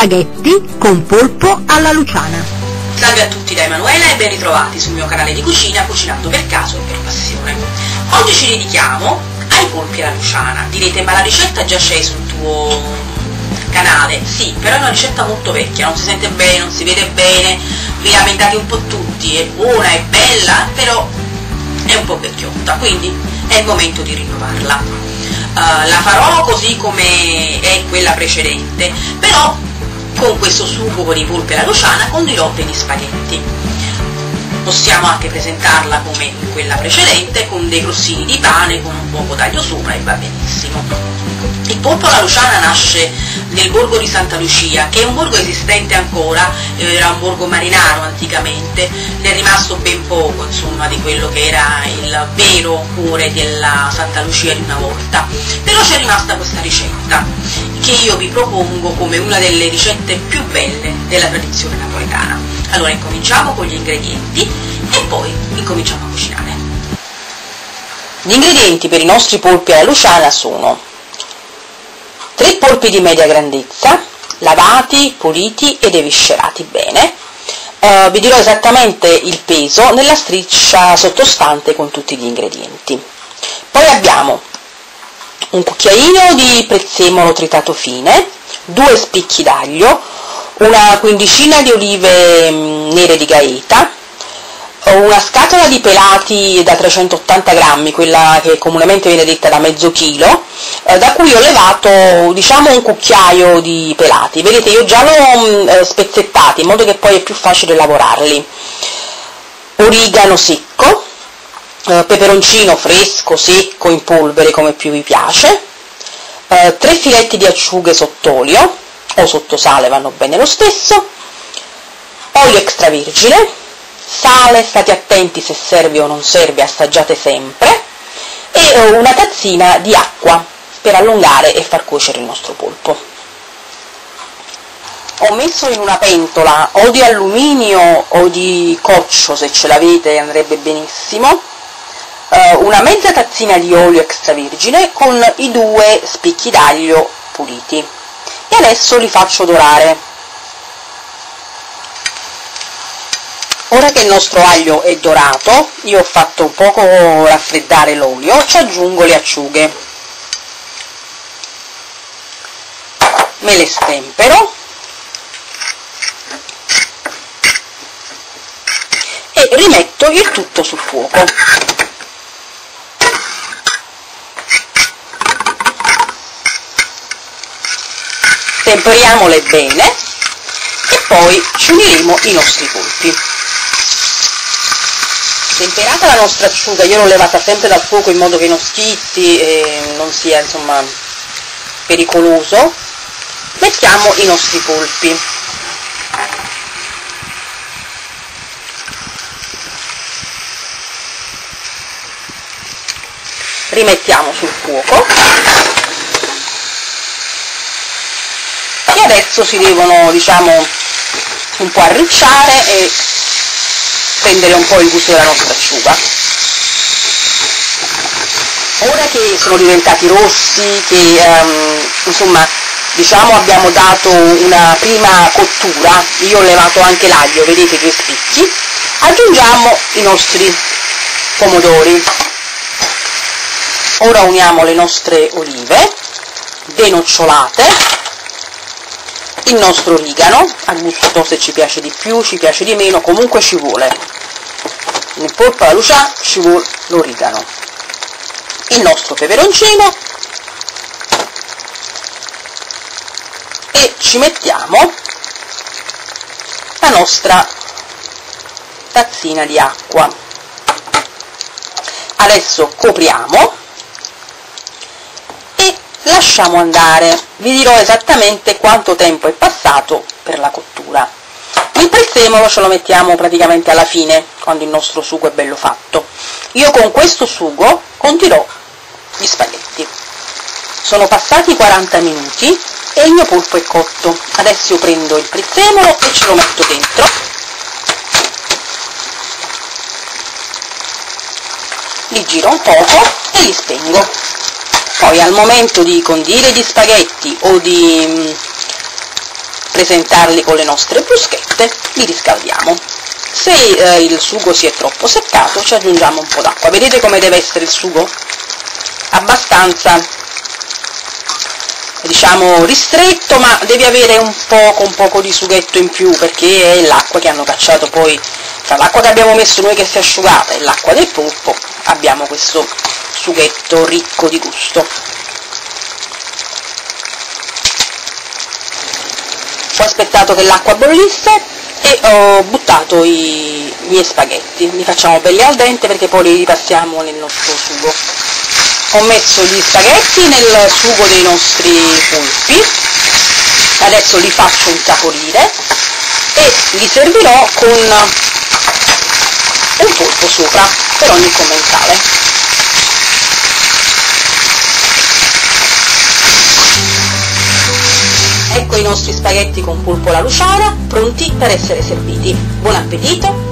spaghetti con polpo alla luciana. Salve a tutti da Emanuela e ben ritrovati sul mio canale di cucina Cucinando per caso e per passione. Oggi ci dedichiamo ai polpi alla luciana. Direte ma la ricetta già c'è sul tuo canale? Sì, però è una ricetta molto vecchia, non si sente bene, non si vede bene, vi lamentate un po' tutti, è buona, è bella, però è un po' vecchiotta, quindi è il momento di rinnovarla. Uh, la farò così come è quella precedente, però con questo sugo con i polpi alla luciana condirò degli spaghetti. Possiamo anche presentarla come quella precedente con dei crostini di pane con un poco d'aglio sopra e va benissimo. Il polpo alla luciana nasce nel borgo di Santa Lucia, che è un borgo esistente ancora, era un borgo marinaro anticamente, ne è rimasto ben poco insomma di quello che era il vero cuore della Santa Lucia di una volta, però c'è rimasta questa ricetta che io vi propongo come una delle ricette più belle della tradizione napoletana. Allora incominciamo con gli ingredienti e poi incominciamo a cucinare. Gli ingredienti per i nostri polpi alla luciana sono 3 polpi di media grandezza, lavati, puliti ed eviscerati bene. Uh, vi dirò esattamente il peso nella striscia sottostante con tutti gli ingredienti. Poi abbiamo un cucchiaino di prezzemolo tritato fine, due spicchi d'aglio, una quindicina di olive mm, nere di gaeta, una scatola di pelati da 380 grammi, quella che comunemente viene detta da mezzo chilo, eh, da cui ho levato diciamo un cucchiaio di pelati. Vedete, io già l'ho mm, eh, spezzettati in modo che poi è più facile lavorarli. Origano secco, eh, peperoncino fresco, secco, in polvere come più vi piace, eh, tre filetti di acciughe sott'olio o sottosale vanno bene lo stesso, olio extravergine, sale, state attenti se serve o non serve, assaggiate sempre, e eh, una tazzina di acqua per allungare e far cuocere il nostro polpo. Ho messo in una pentola o di alluminio o di coccio, se ce l'avete andrebbe benissimo, eh, una mezza tazzina di olio extravergine con i due spicchi d'aglio puliti e adesso li faccio dorare. Ora che il nostro aglio è dorato, io ho fatto un poco raffreddare l'olio, ci aggiungo le acciughe. Me le stempero e rimetto il tutto sul fuoco. temperiamole bene e poi ci uniremo i nostri polpi temperata la nostra acciuga io l'ho levata sempre dal fuoco in modo che non schizzi e non sia insomma pericoloso. Mettiamo i nostri polpi. Rimettiamo sul fuoco. Adesso si devono diciamo un po' arricciare e prendere un po' il gusto della nostra acciuga ora che sono diventati rossi che um, insomma diciamo abbiamo dato una prima cottura io ho levato anche l'aglio vedete due spicchi aggiungiamo i nostri pomodori. Ora uniamo le nostre olive denocciolate il nostro origano a gusto se ci piace di più ci piace di meno comunque ci vuole nel polpo alla lucia ci vuole l'origano il nostro peperoncino. E ci mettiamo la nostra tazzina di acqua. Adesso copriamo lasciamo andare. Vi dirò esattamente quanto tempo è passato per la cottura il prezzemolo ce lo mettiamo praticamente alla fine quando il nostro sugo è bello fatto. Io con questo sugo condirò gli spaghetti. Sono passati 40 minuti e il mio polpo è cotto. Adesso io prendo il prezzemolo e ce lo metto dentro. Li giro un poco e li spengo. Poi al momento di condire gli spaghetti o di mm, presentarli con le nostre bruschette, li riscaldiamo. Se eh, il sugo si è troppo seccato ci aggiungiamo un po' d'acqua. Vedete come deve essere il sugo? Abbastanza diciamo ristretto ma devi avere un poco un poco di sughetto in più perché è l'acqua che hanno cacciato poi tra l'acqua che abbiamo messo noi che si è asciugata e l'acqua del polpo abbiamo questo sughetto ricco di gusto ho aspettato che l'acqua bollisse e ho buttato i miei spaghetti. Li facciamo belli al dente perché poi li ripassiamo nel nostro sugo. Ho messo gli spaghetti nel sugo dei nostri pulpi. Adesso li faccio insaporire e li servirò con un polpo sopra per ogni commensale i nostri spaghetti con polpo alla luciana pronti per essere serviti. Buon appetito